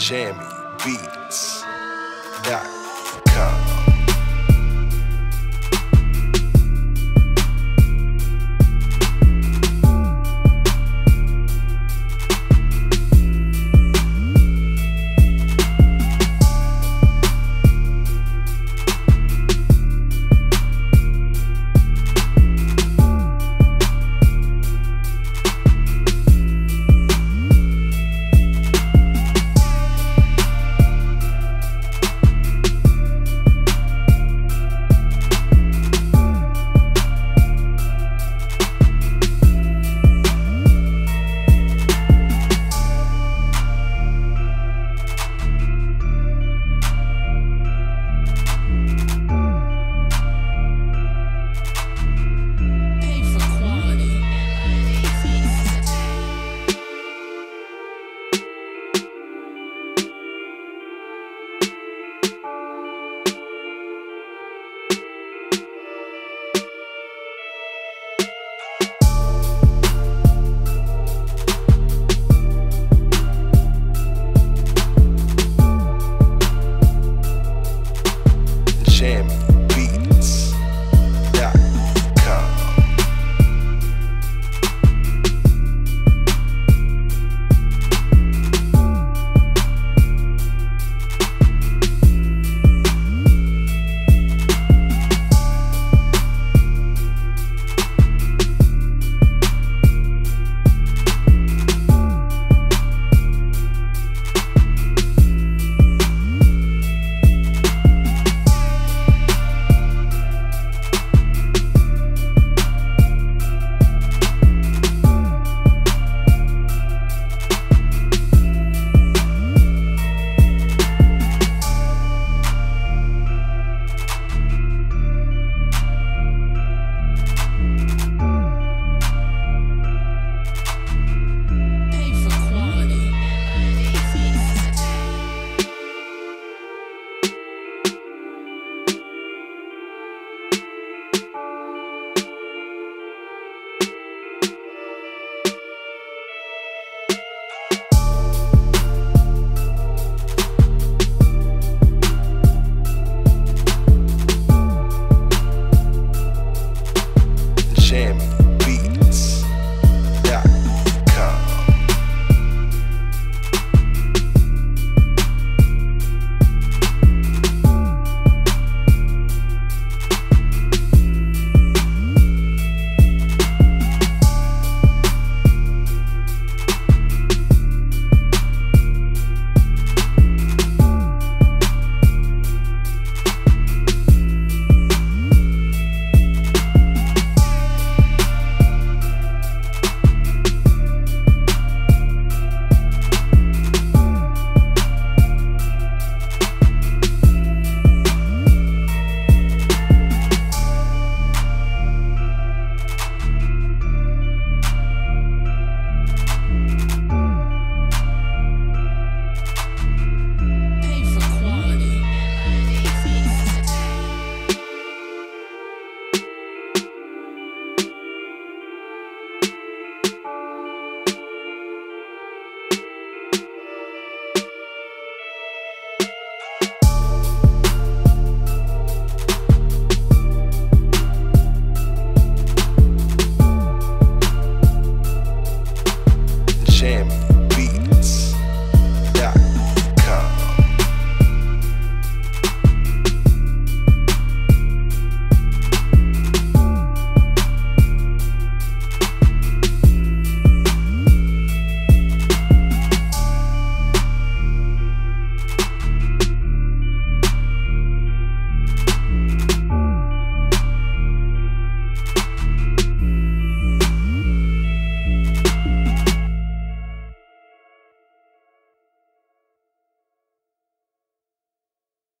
JammyBeats.com.